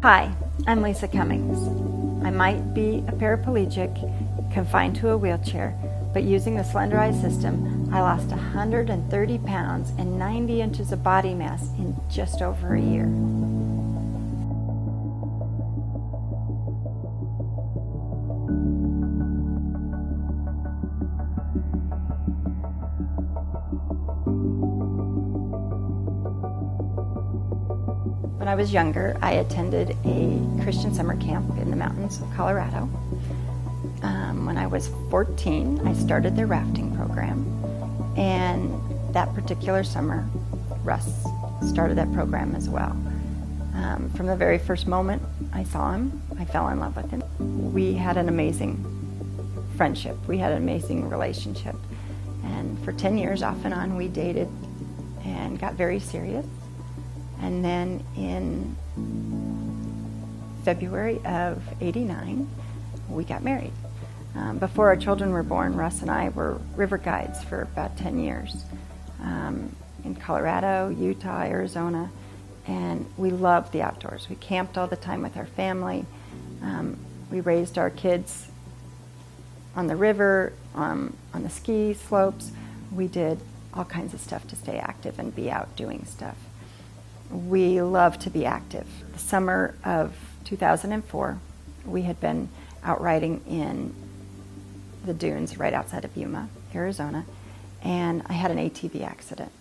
Hi, I'm Lisa Cummings. I might be a paraplegic, confined to a wheelchair, but using the Slenderiiz system, I lost 130 pounds and 90 inches of body mass in just over a year. When I was younger, I attended a Christian summer camp in the mountains of Colorado. Um, when I was 14, I started their rafting program, and that particular summer, Russ started that program as well. Um, from the very first moment I saw him, I fell in love with him. We had an amazing friendship, we had an amazing relationship, and for 10 years, off and on, we dated and got very serious. And then in February of 89, we got married. Um, before our children were born, Russ and I were river guides for about 10 years um, in Colorado, Utah, Arizona, and we loved the outdoors. We camped all the time with our family. Um, we raised our kids on the river, um, on the ski slopes. We did all kinds of stuff to stay active and be out doing stuff we love to be active. The summer of 2004, we had been out riding in the dunes right outside of Yuma, Arizona, and I had an ATV accident.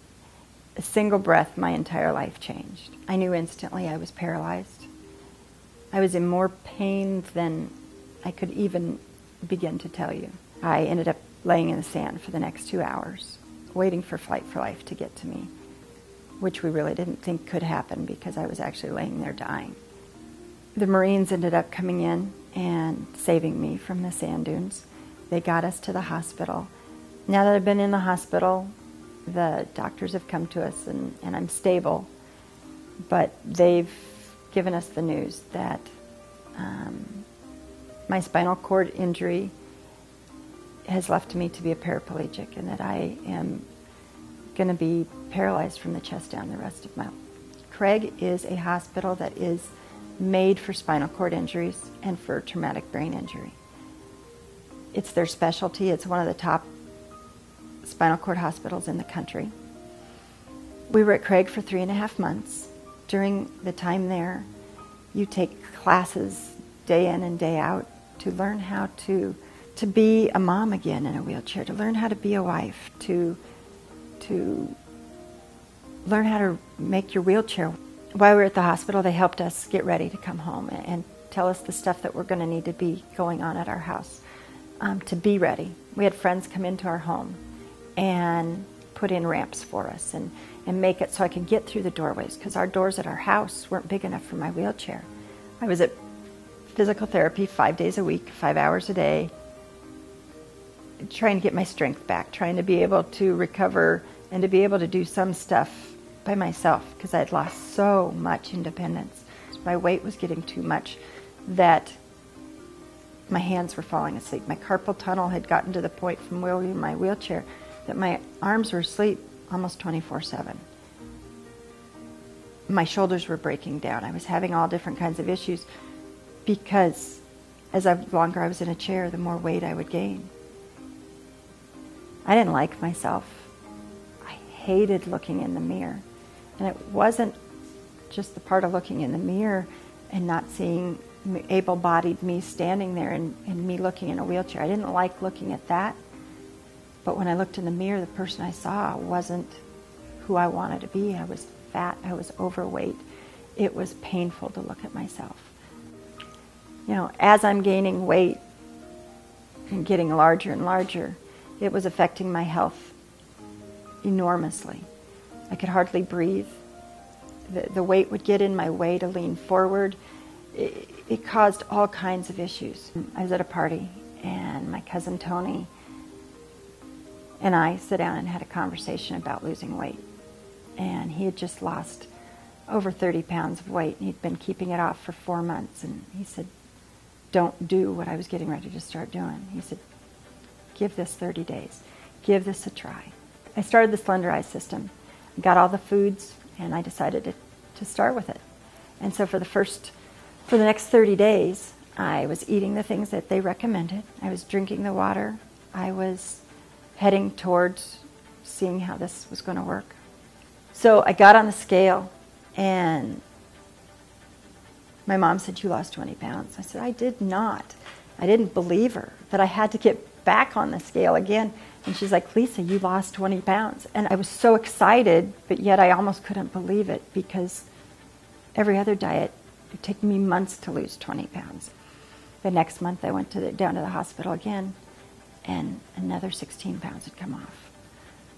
A single breath, my entire life changed. I knew instantly I was paralyzed. I was in more pain than I could even begin to tell you. I ended up laying in the sand for the next two hours, waiting for Flight for Life to get to me which we really didn't think could happen because I was actually laying there dying. The Marines ended up coming in and saving me from the sand dunes. They got us to the hospital. Now that I've been in the hospital, the doctors have come to us and, and I'm stable, but they've given us the news that um, my spinal cord injury has left me to be a paraplegic and that I am going to be paralyzed from the chest down the rest of my life. Craig is a hospital that is made for spinal cord injuries and for traumatic brain injury. It's their specialty. It's one of the top spinal cord hospitals in the country. We were at Craig for three and a half months. During the time there, you take classes day in and day out to learn how to to be a mom again in a wheelchair, to learn how to be a wife, to to learn how to make your wheelchair. While we were at the hospital, they helped us get ready to come home and tell us the stuff that we're going to need to be going on at our house um, to be ready. We had friends come into our home and put in ramps for us and, and make it so I could get through the doorways because our doors at our house weren't big enough for my wheelchair. I was at physical therapy five days a week, five hours a day, trying to get my strength back, trying to be able to recover and to be able to do some stuff by myself because I'd lost so much independence. My weight was getting too much that my hands were falling asleep. My carpal tunnel had gotten to the point from wielding my wheelchair that my arms were asleep almost 24 7. My shoulders were breaking down. I was having all different kinds of issues because as I, longer I was in a chair, the more weight I would gain. I didn't like myself. I hated looking in the mirror. And it wasn't just the part of looking in the mirror and not seeing able bodied me standing there and, and me looking in a wheelchair. I didn't like looking at that. But when I looked in the mirror, the person I saw wasn't who I wanted to be. I was fat, I was overweight. It was painful to look at myself. You know, as I'm gaining weight and getting larger and larger, it was affecting my health enormously. I could hardly breathe. The, the weight would get in my way to lean forward. It, it caused all kinds of issues. I was at a party, and my cousin Tony and I sat down and had a conversation about losing weight. And he had just lost over 30 pounds of weight, and he'd been keeping it off for four months. And he said, Don't do what I was getting ready to start doing. He said, give this 30 days. Give this a try. I started the Slenderiiz system, got all the foods, and I decided to, to start with it. And so for the first For the next 30 days, I was eating the things that they recommended. I was drinking the water. I was heading towards seeing how this was going to work. So I got on the scale and my mom said, You lost 20 pounds. I said, I did not. I didn't believe her that I had to get back on the scale again. And she's like, Lisa, you lost 20 pounds. And I was so excited, but yet I almost couldn't believe it because every other diet, it took me months to lose 20 pounds. The next month, I went to the, down to the hospital again, and another 16 pounds had come off.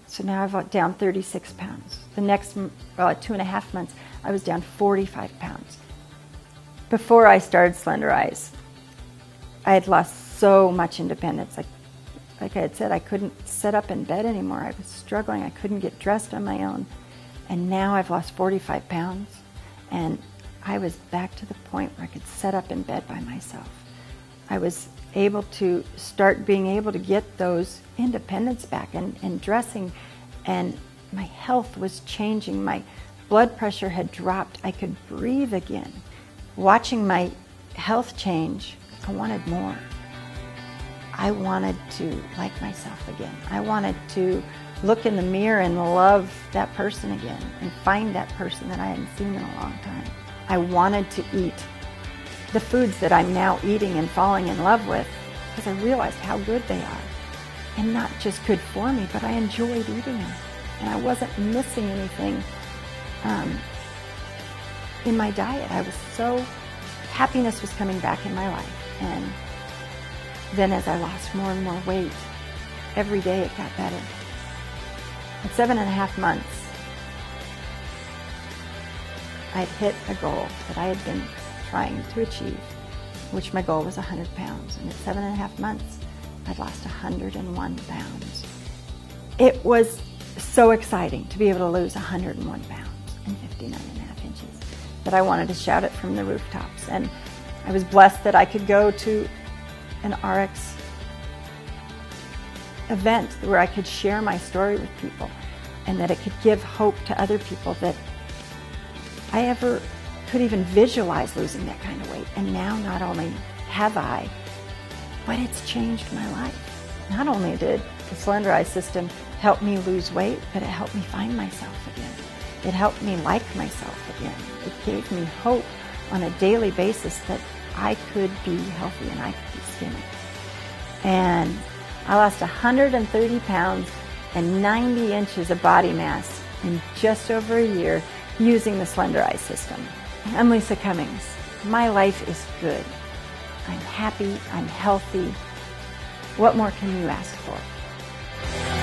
So now I've uh, down 36 pounds. The next, well, two and a half months, I was down 45 pounds. Before I started Slenderiiz, I had lost so much independence. Like, like I had said, I couldn't sit up in bed anymore. I was struggling. I couldn't get dressed on my own. And now I've lost 45 pounds. And I was back to the point where I could sit up in bed by myself. I was able to start being able to get those independence back and, and dressing and my health was changing my blood pressure had dropped i could breathe again watching my health change i wanted more i wanted to like myself again i wanted to look in the mirror and love that person again and find that person that i hadn't seen in a long time i wanted to eat the foods that I'm now eating and falling in love with because I realized how good they are. And not just good for me, but I enjoyed eating them. And I wasn't missing anything um, in my diet. I was so, happiness was coming back in my life. And then as I lost more and more weight, every day it got better. At seven and a half months, I'd hit a goal that I had been trying to achieve, which my goal was 100 pounds. And at seven and a half months, I'd lost 101 pounds. It was so exciting to be able to lose 101 pounds and 59 and a half inches that I wanted to shout it from the rooftops. And I was blessed that I could go to an ARIIX event where I could share my story with people and that it could give hope to other people that I ever could even visualize losing that kind of weight. And now not only have I, but it's changed my life. Not only did the Slenderiiz system help me lose weight, but it helped me find myself again. It helped me like myself again. It gave me hope on a daily basis that I could be healthy and I could be skinny. And I lost 130 pounds and 90 inches of body mass in just over a year using the Slenderiiz system. I'm Lisa Cummings. My life is good. I'm happy. I'm healthy. What more can you ask for?